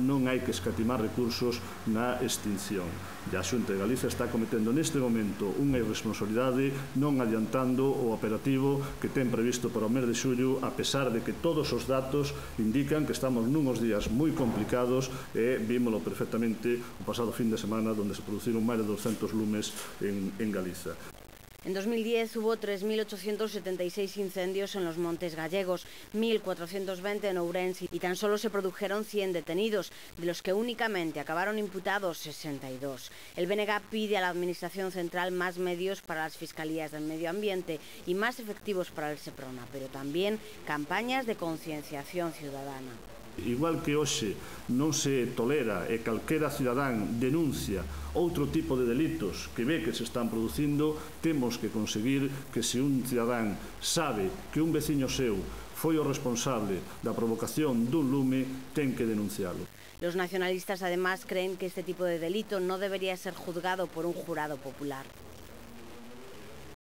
non hai que escatimar recursos na extinción. E a Xunta de Galicia está cometendo neste momento unha irresponsabilidade non adiantando o operativo que ten previsto para o mes de xullo a pesar de que todos os datos indican que estamos nunhos días moi complicados e vímolo perfectamente o pasado fin de semana onde se produciron máis de 200 lumes en, en Galiza. En 2010 hubo 3.876 incendios en los montes gallegos, 1.420 en Ourense y tan solo se produjeron 100 detenidos, de los que únicamente acabaron imputados 62. El BNG pide a la Administración Central más medios para las Fiscalías del Medio Ambiente y más efectivos para el SEPRONA, pero también campañas de concienciación ciudadana. igual que hoxe non se tolera e calquera cidadán denuncia outro tipo de delitos que ve que se están producindo, temos que conseguir que se un cidadán sabe que un veciño seu foi o responsable da provocación dun lume, ten que denuncialo. Los nacionalistas además creen que este tipo de delito no debería ser juzgado por un jurado popular.